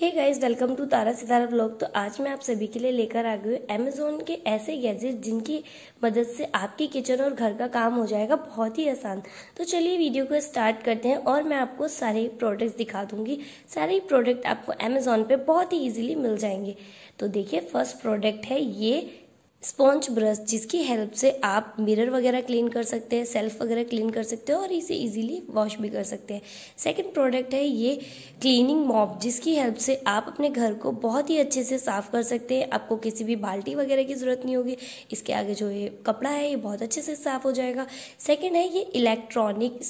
Hey guys welcome to Tara Sitara blog तो आज मैं आप सभी के लिए लेकर आ गई हूँ अमेजोन के ऐसे गैजेट जिनकी मदद से आपके किचन और घर का काम हो जाएगा बहुत ही आसान। तो चलिए वीडियो को स्टार्ट करते हैं और मैं आपको सारे प्रोडक्ट्स दिखा दूँगी। सारे प्रोडक्ट आपको अमेजोन पे बहुत ही ईजिली मिल जाएँगे। तो देखिए फ़र्स्ट प्रोडक्ट है ये स्पॉन्ज ब्रश, जिसकी हेल्प से आप मिरर वगैरह क्लीन कर सकते हैं सेल्फ वगैरह क्लीन कर सकते हैं और इसे इजीली वॉश भी कर सकते हैं। सेकंड प्रोडक्ट है ये क्लीनिंग मॉप जिसकी हेल्प से आप अपने घर को बहुत ही अच्छे से साफ़ कर सकते हैं। आपको किसी भी बाल्टी वगैरह की ज़रूरत नहीं होगी। इसके आगे जो ये कपड़ा है, ये बहुत अच्छे से साफ़ हो जाएगा। सेकेंड है ये इलेक्ट्रॉनिक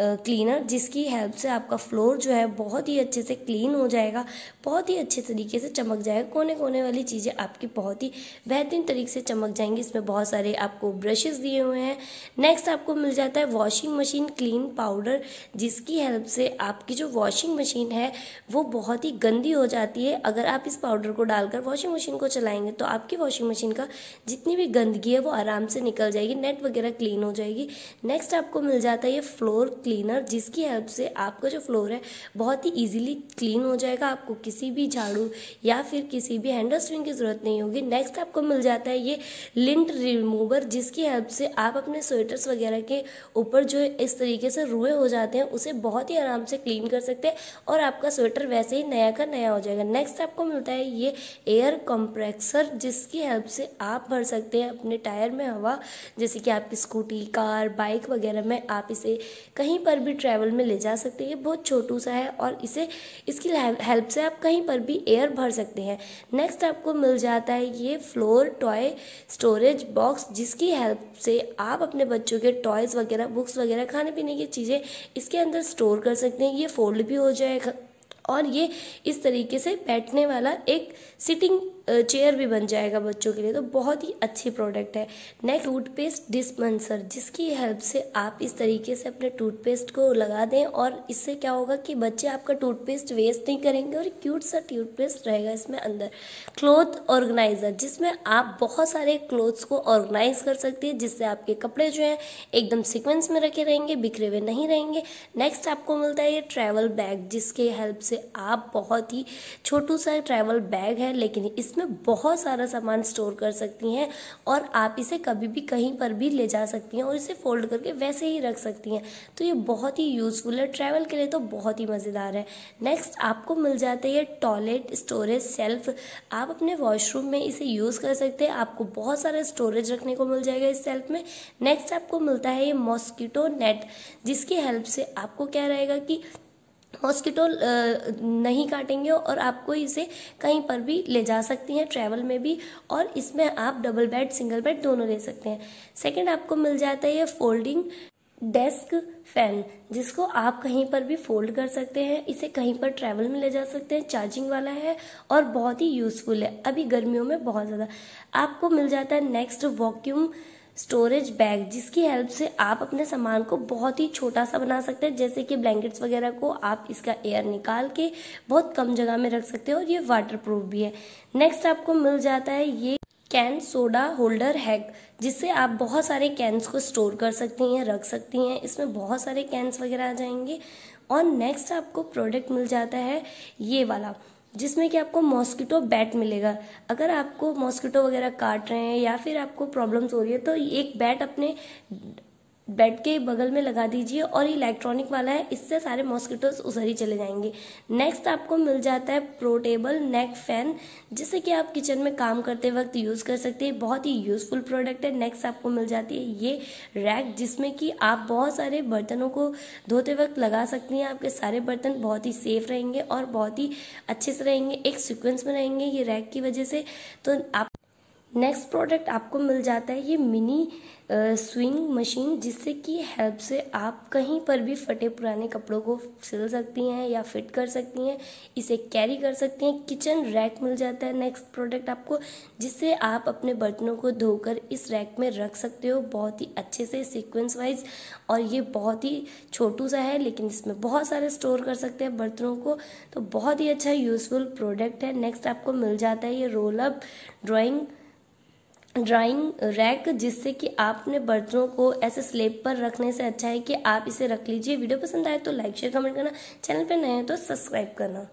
क्लीनर जिसकी हेल्प से आपका फ्लोर जो है बहुत ही अच्छे से क्लीन हो जाएगा। बहुत ही अच्छे तरीके से चमक जाएगा। कोने कोने वाली चीज़ें आपकी बहुत ही बेहतरीन बेहतरीन तरीके से चमक जाएँगे। इसमें बहुत सारे आपको ब्रशेस दिए हुए हैं। नेक्स्ट आपको मिल जाता है वॉशिंग मशीन क्लीन पाउडर जिसकी हेल्प से आपकी जो वॉशिंग मशीन है, वो बहुत ही गंदी हो जाती है। अगर आप इस पाउडर को डालकर वॉशिंग मशीन को चलाएँगे तो आपकी वॉशिंग मशीन का जितनी भी गंदगी है, वो आराम से निकल जाएगी नेट वगैरह क्लीन हो जाएगी। नेक्स्ट आपको मिल जाता है ये फ्लोर क्लीनर जिसकी हेल्प से आपका जो फ्लोर है, बहुत ही ईजिली क्लीन हो जाएगा। आपको किसी भी झाड़ू या फिर किसी भी हैंडल स्विंग की ज़रूरत नहीं होगी। नेक्स्ट आपको मिल जाता है ये लिंट रिमूवर, जिसकी हेल्प से आप अपने स्वेटर्स वगैरह के ऊपर जो इस तरीके से रुए हो जाते हैं, उसे बहुत ही आराम से क्लीन कर सकते हैं और आपका स्वेटर वैसे ही नया का नया हो जाएगा। नेक्स्ट आपको मिलता है ये एयर कंप्रेसर जिसकी हेल्प से आप भर सकते हैं अपने टायर में हवा, जैसे कि आपकी स्कूटी, कार, बाइक वगैरह में आप इसे कहीं पर भी ट्रैवल में ले जा सकते हैं। बहुत छोटू सा है और इसे, इसकी हेल्प से आप कहीं पर भी एयर भर सकते हैं। नेक्स्ट आपको मिल जाता है ये फ्लोर टॉय स्टोरेज बॉक्स जिसकी हेल्प से आप अपने बच्चों के टॉयज़ वगैरह बुक्स वगैरह खाने पीने की चीज़ें इसके अंदर स्टोर कर सकते हैं। ये फोल्ड भी हो जाएगा। और ये इस तरीके से बैठने वाला एक सिटिंग चेयर भी बन जाएगा बच्चों के लिए। तो बहुत ही अच्छी प्रोडक्ट है। नेक्स्ट टूथपेस्ट डिस्पेंसर जिसकी हेल्प से आप इस तरीके से अपने टूथपेस्ट को लगा दें और इससे क्या होगा कि बच्चे आपका टूथपेस्ट वेस्ट नहीं करेंगे और क्यूट सा टूथपेस्ट रहेगा इसमें अंदर। क्लोथ ऑर्गेनाइजर जिसमें आप बहुत सारे क्लोथ्स को ऑर्गेनाइज कर सकते हैं, जिससे आपके कपड़े जो हैं एकदम सिक्वेंस में रखे रहेंगे, बिखरे हुए नहीं रहेंगे। नेक्स्ट आपको मिलता है ये ट्रैवल बैग जिसके हेल्प से आप बहुत ही छोटू सा ट्रैवल बैग है, लेकिन इसमें बहुत सारा सामान स्टोर कर सकती हैं और आप इसे कभी भी कहीं पर भी ले जा सकती हैं और इसे फोल्ड करके वैसे ही रख सकती हैं। तो ये बहुत ही यूज़फुल है। ट्रैवल के लिए तो बहुत ही मज़ेदार है। नेक्स्ट आपको मिल जाते हैं टॉयलेट स्टोरेज सेल्फ आप अपने वॉशरूम में इसे यूज़ कर सकते हैं। आपको बहुत सारा स्टोरेज रखने को मिल जाएगा इस सेल्फ में। नेक्स्ट आपको मिलता है ये मॉस्किटो नेट जिसकी हेल्प से आपको क्या रहेगा कि मॉस्किटो नहीं काटेंगे और आपको इसे कहीं पर भी ले जा सकती हैं, ट्रैवल में भी और इसमें आप डबल बेड, सिंगल बेड दोनों ले सकते हैं। सेकंड आपको मिल जाता है ये फोल्डिंग डेस्क फ़ैन, जिसको आप कहीं पर भी फोल्ड कर सकते हैं, इसे कहीं पर ट्रैवल में ले जा सकते हैं, चार्जिंग वाला है और बहुत ही यूजफुल है। अभी गर्मियों में बहुत ज़्यादा। आपको मिल जाता है नेक्स्ट वॉक्यूम स्टोरेज बैग, जिसकी हेल्प से आप अपने सामान को बहुत ही छोटा सा बना सकते हैं, जैसे कि ब्लैंकेट्स वगैरह को आप इसका एयर निकाल के बहुत कम जगह में रख सकते हैं और ये वाटर प्रूफ भी है। नेक्स्ट आपको मिल जाता है ये कैन सोडा होल्डर हैग जिससे आप बहुत सारे कैंस को स्टोर कर सकती हैं, रख सकती हैं। इसमें बहुत सारे कैंस वगैरह आ जाएँगे। और नेक्स्ट आपको प्रोडक्ट मिल जाता है ये वाला। जिसमें कि आपको मॉस्किटो बैट मिलेगा। अगर आपको मॉस्किटो वगैरह काट रहे हैं या फिर आपको प्रॉब्लम्स हो रही है तो एक बैट अपने बेड के बगल में लगा दीजिए और इलेक्ट्रॉनिक वाला है, इससे सारे मॉस्किटोज उधर ही चले जाएँगे। नेक्स्ट आपको मिल जाता है प्रोटेबल नेक फ़ैन जिसे कि आप किचन में काम करते वक्त यूज़ कर सकते हैं। बहुत ही यूज़फुल प्रोडक्ट है। नेक्स्ट आपको मिल जाती है ये रैक जिसमें कि आप बहुत सारे बर्तनों को धोते वक्त लगा सकती हैं। आपके सारे बर्तन बहुत ही सेफ़ रहेंगे और बहुत ही अच्छे से रहेंगे। एक सिक्वेंस में रहेंगे ये रैक की वजह से। तो आप नेक्स्ट प्रोडक्ट आपको मिल जाता है ये मिनी स्विंग मशीन जिससे कि हेल्प से आप कहीं पर भी फटे पुराने कपड़ों को सिल सकती हैं या फिट कर सकती हैं, इसे कैरी कर सकती हैं। किचन रैक मिल जाता है। नेक्स्ट प्रोडक्ट आपको, जिससे आप अपने बर्तनों को धोकर इस रैक में रख सकते हो बहुत ही अच्छे से सीक्वेंस वाइज और ये बहुत ही छोटू सा है, लेकिन इसमें बहुत सारे स्टोर कर सकते हैं बर्तनों को। तो बहुत ही अच्छा यूजफुल प्रोडक्ट है। नेक्स्ट आपको मिल जाता है ये roll up drawing drawing rack जिससे कि आपने बर्तनों को ऐसे स्लेब पर रखने से अच्छा है कि आप इसे रख लीजिए। वीडियो पसंद आए तो लाइक शेयर कमेंट करना। चैनल पर नए हैं तो सब्सक्राइब करना।